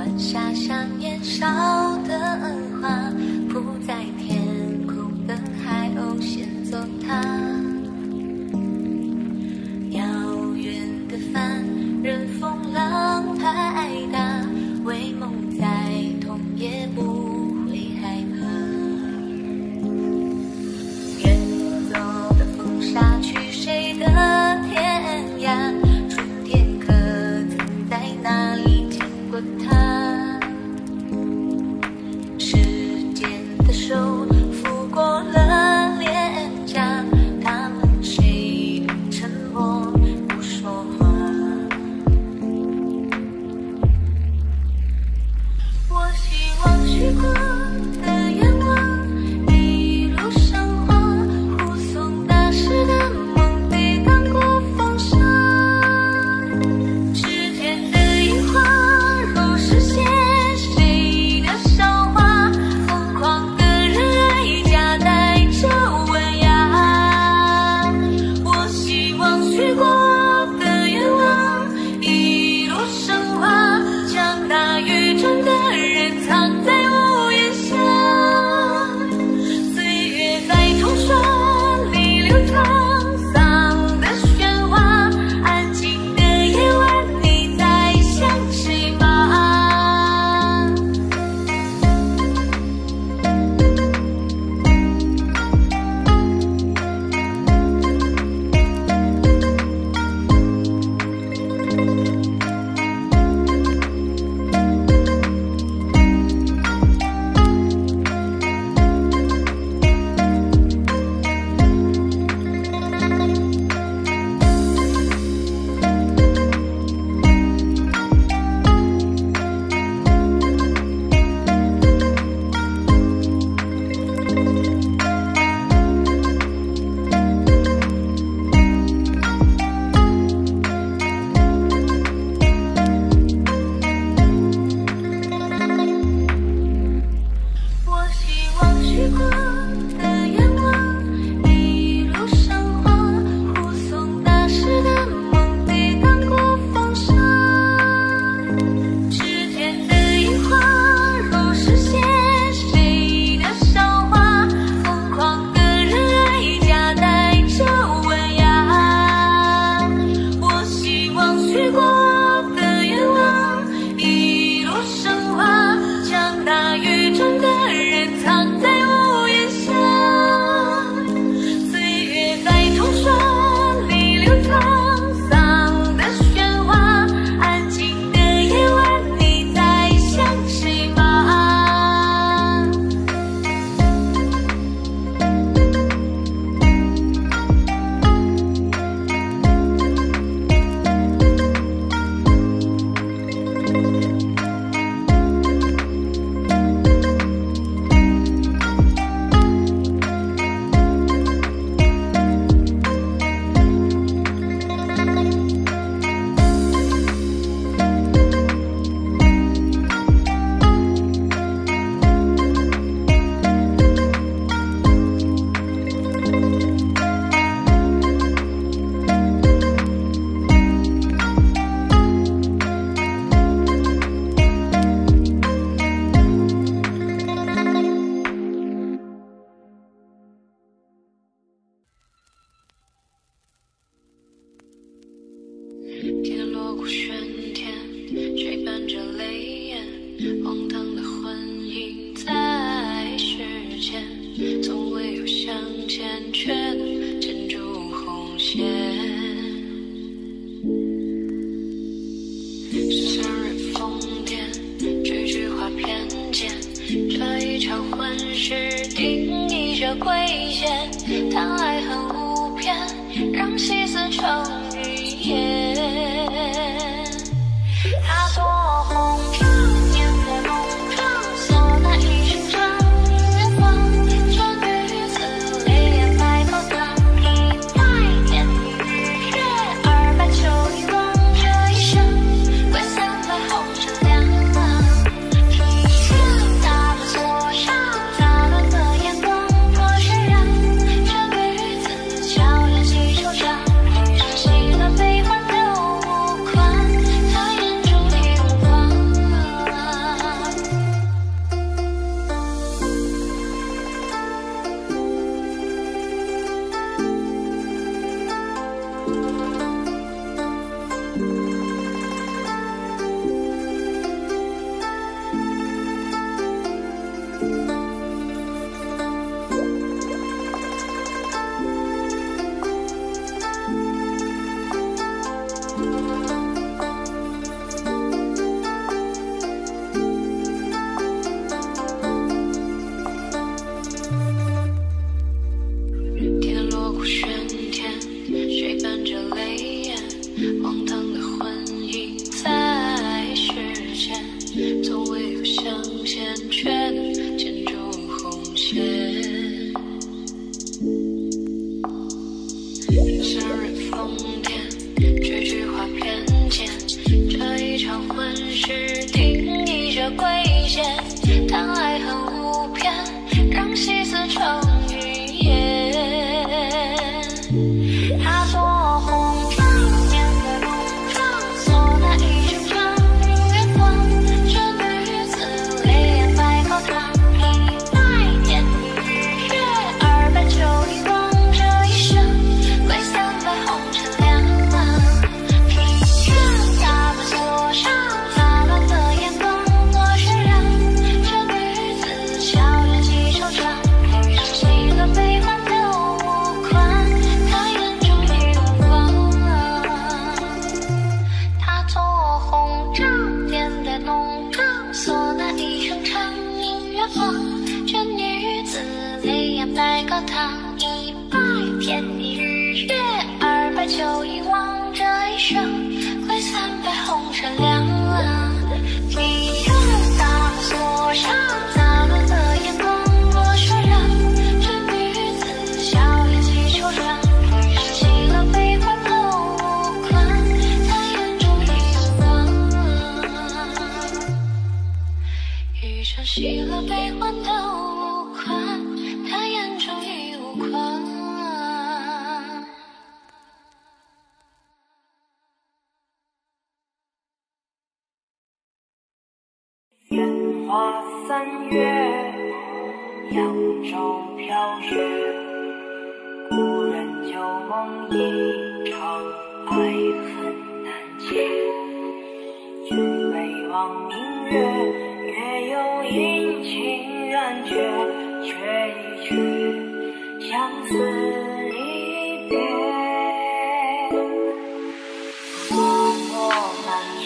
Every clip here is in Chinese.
晚霞像年少的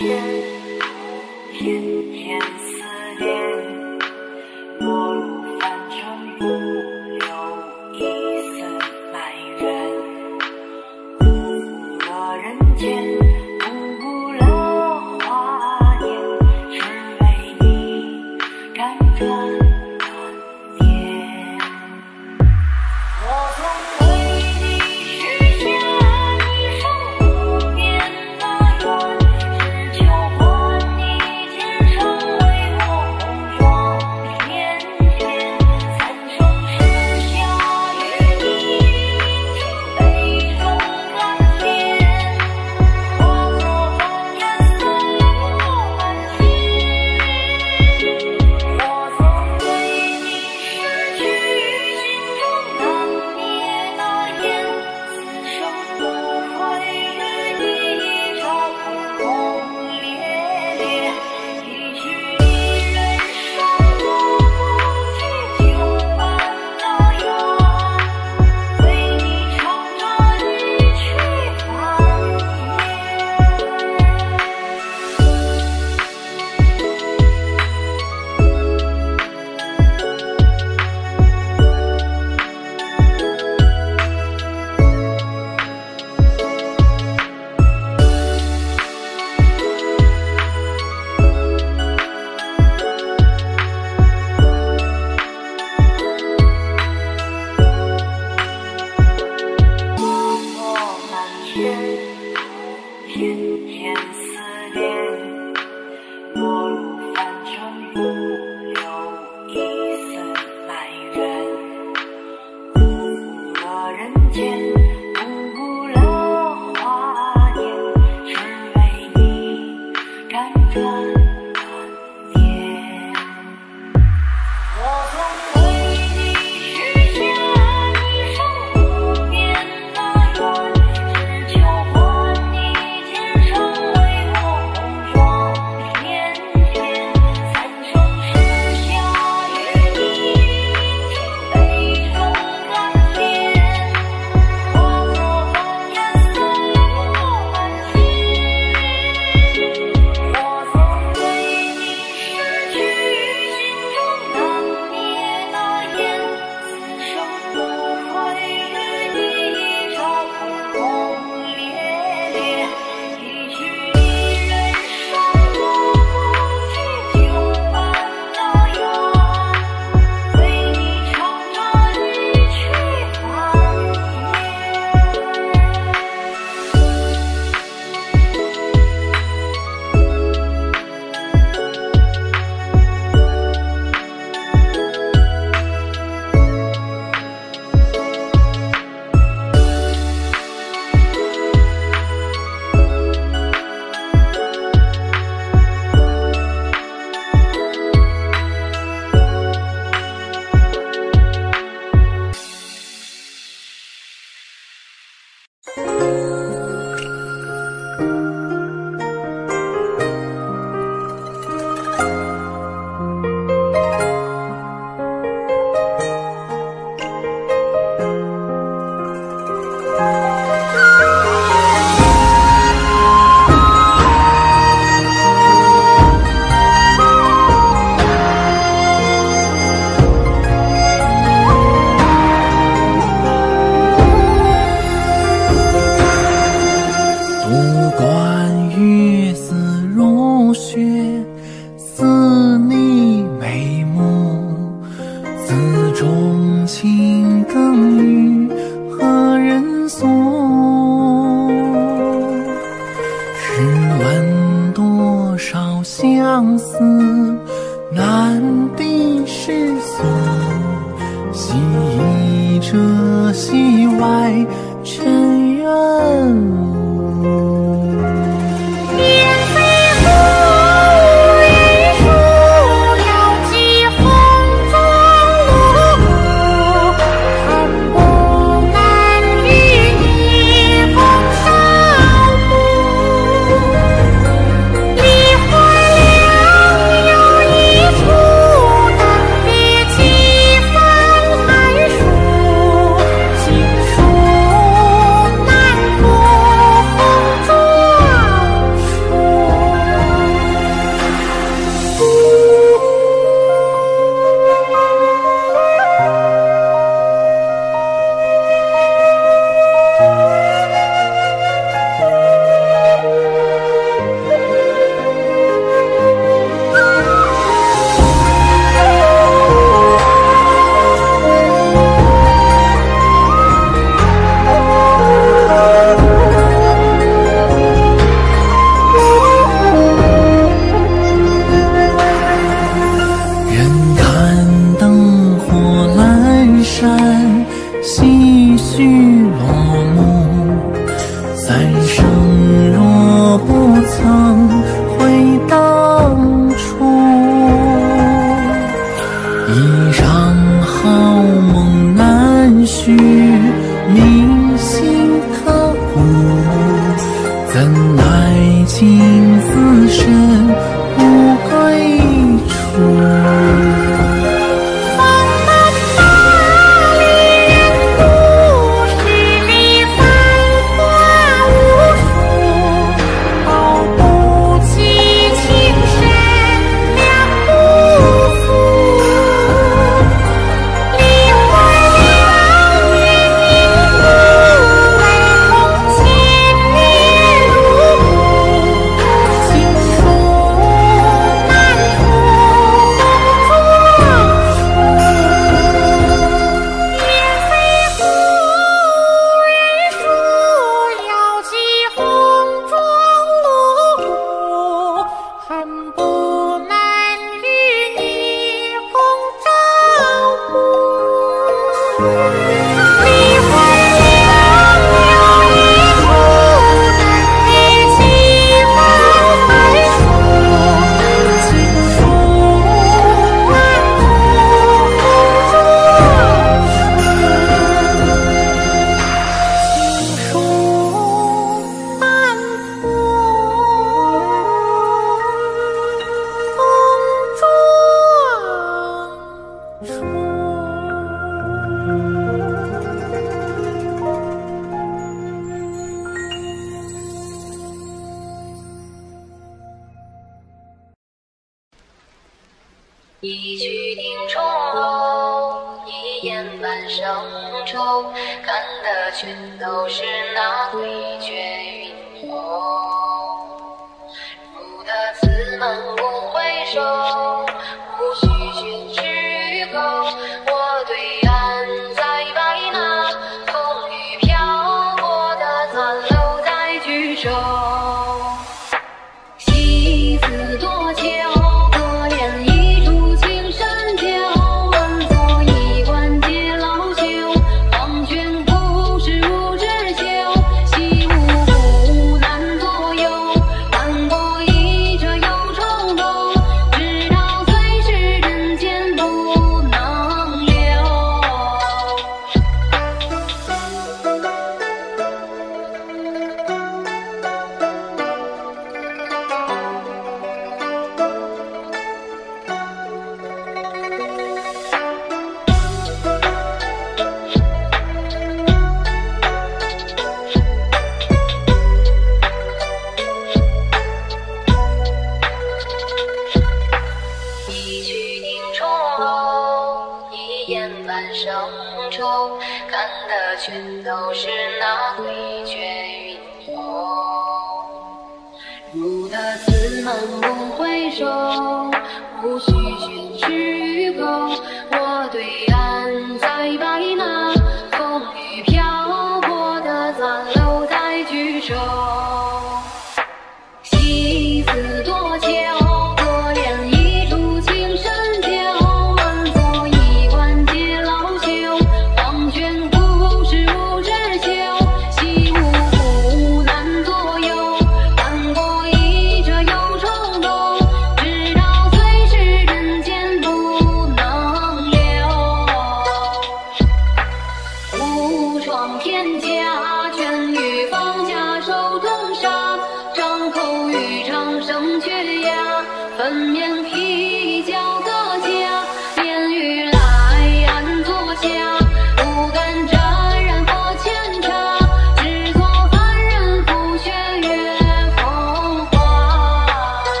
满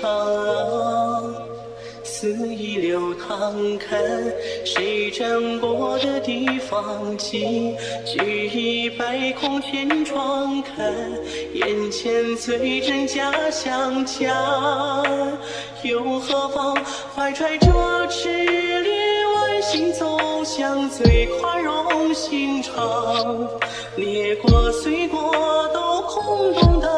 长，肆意流淌，看谁站过的地方。举举一百孔千疮，看眼前最真假相。假又何妨？怀揣着炽烈顽心，走向最宽容心肠。裂过碎过，都空洞的。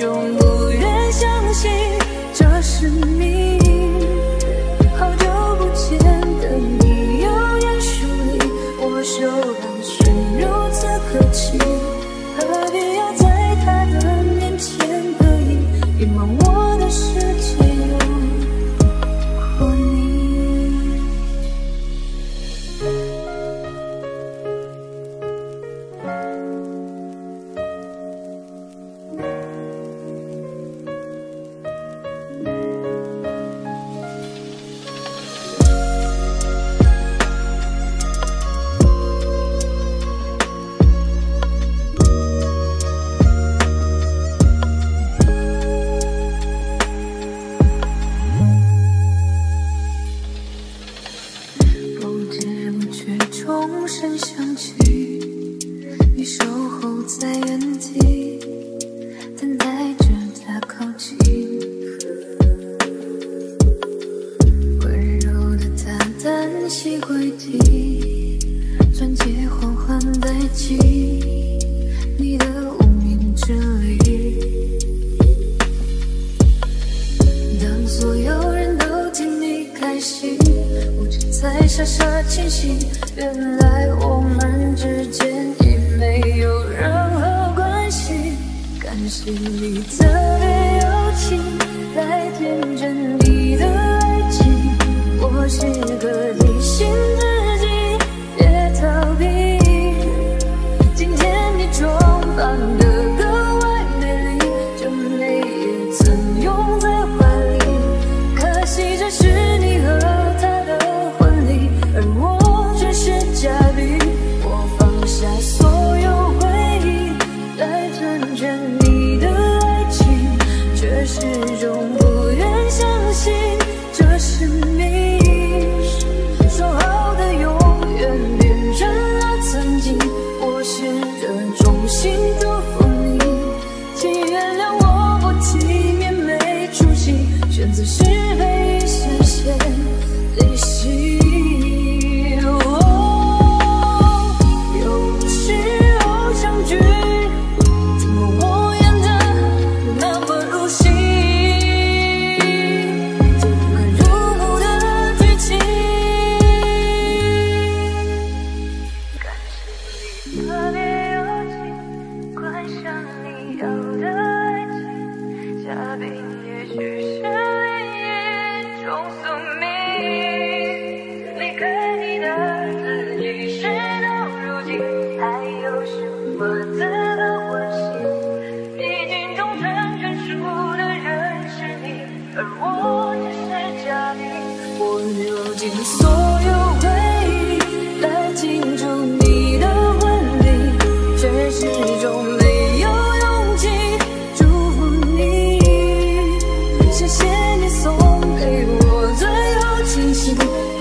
终不愿相信这是命。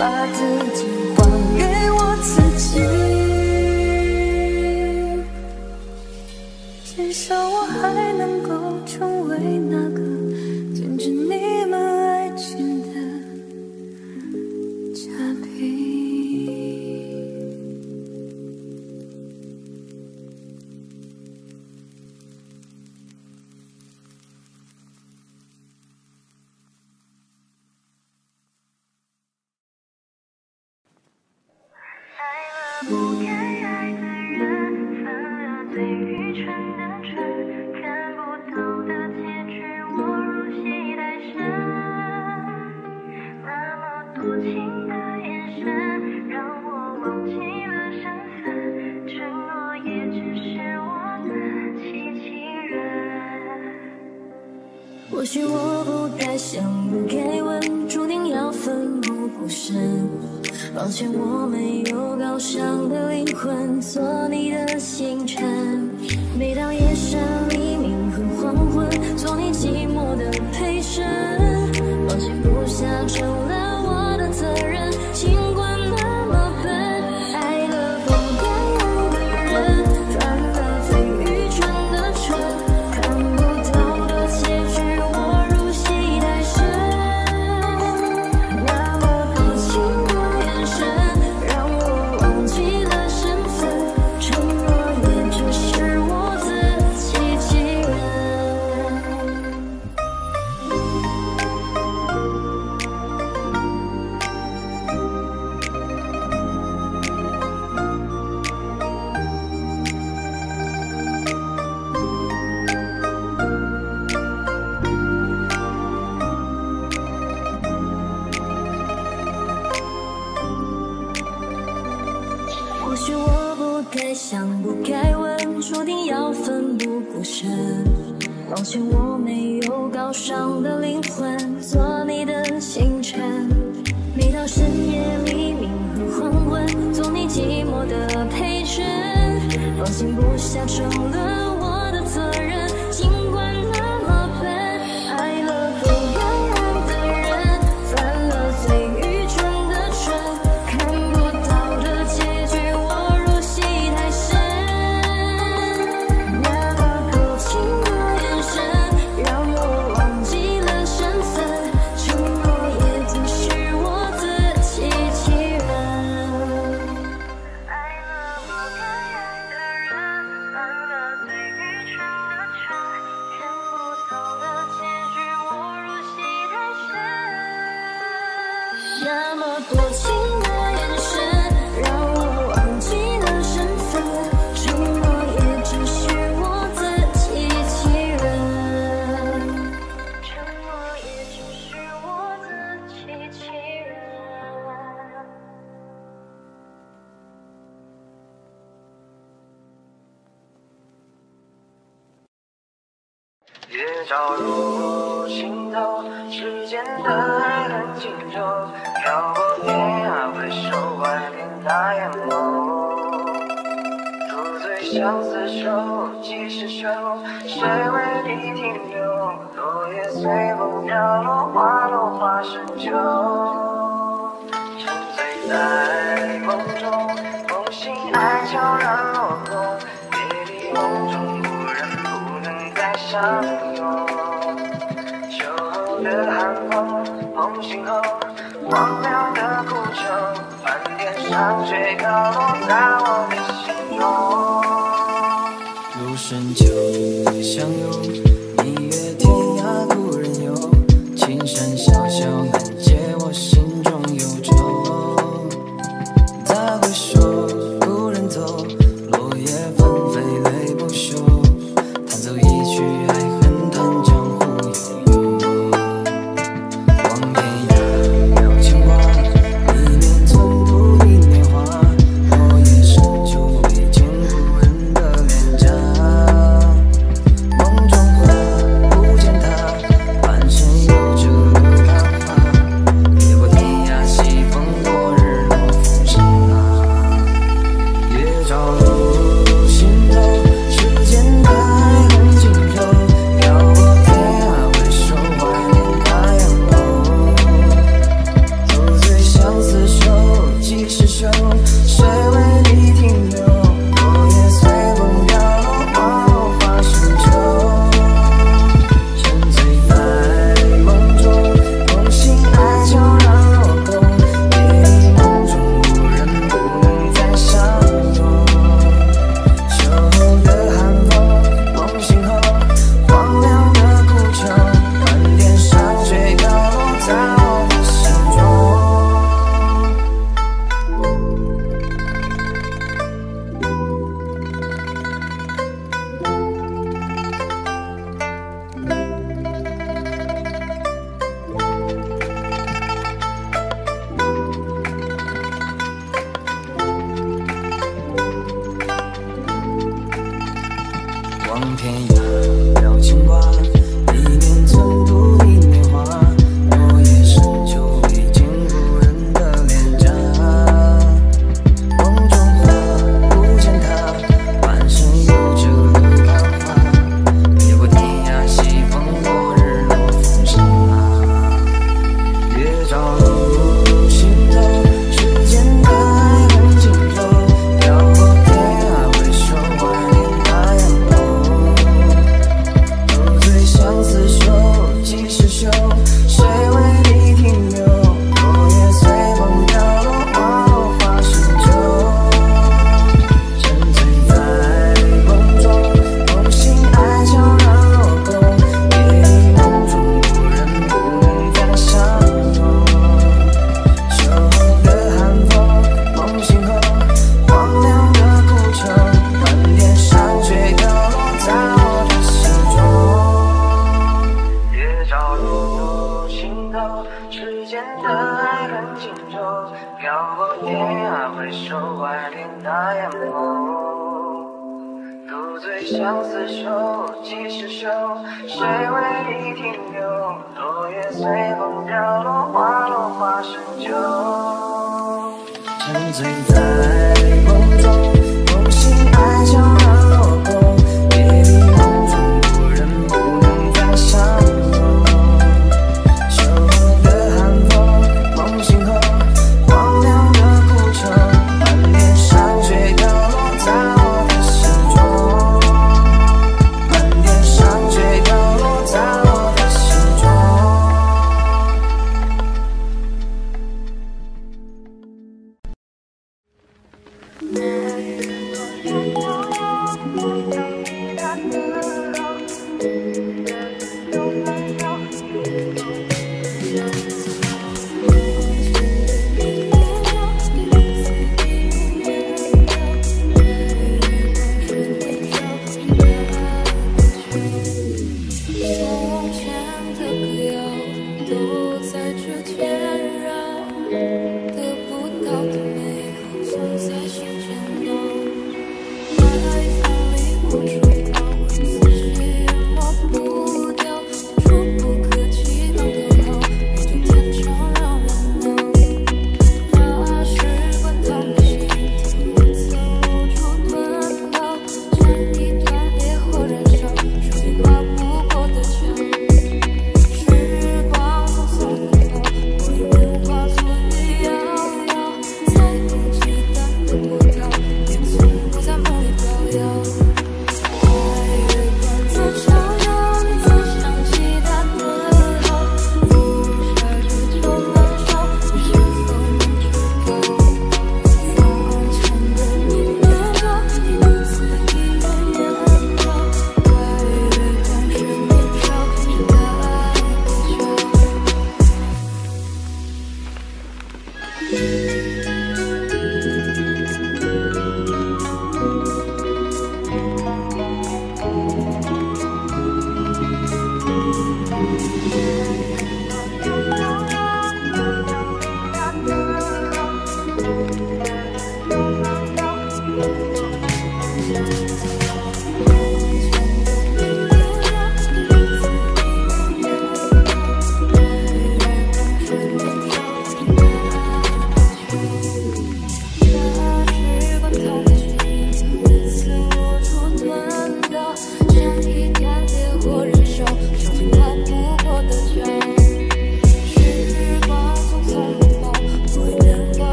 醒，把照入心头，世间的爱恨情仇，漂泊天涯，回首怀念大眼眸。独醉相思愁，几时休？谁为你停留？落叶随风飘落，花落花深秋。沉醉在梦中，梦醒爱悄然落空，别离梦中故人，不能再相逢。梦醒后，荒凉的孤城，满天山水飘落在我的心中。入深秋。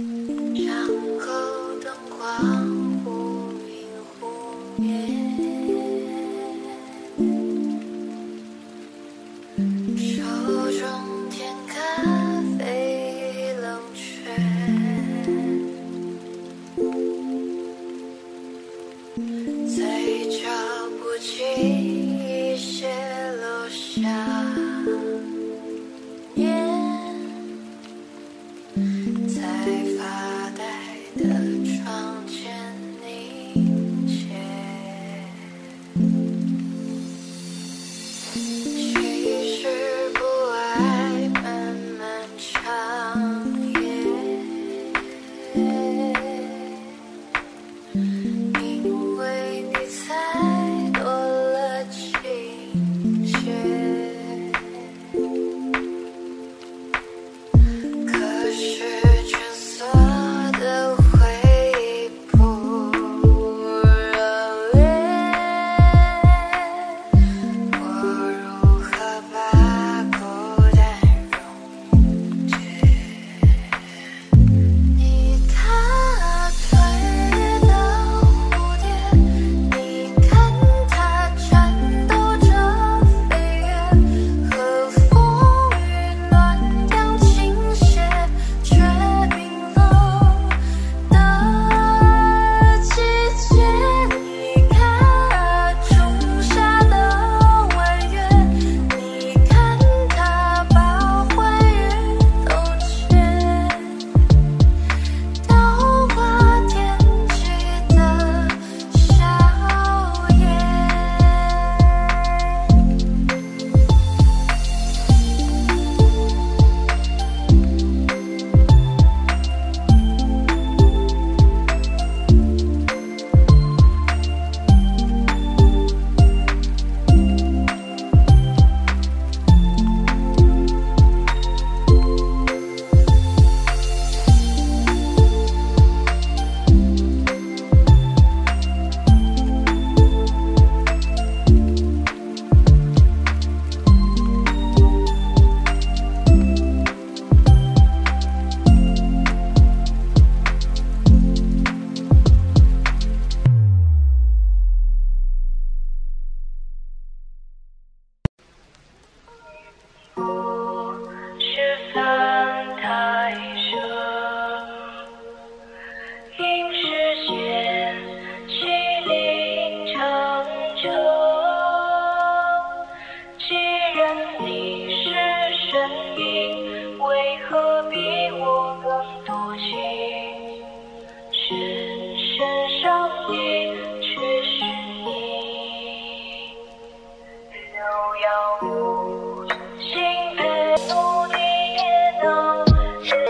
Mm-hmm.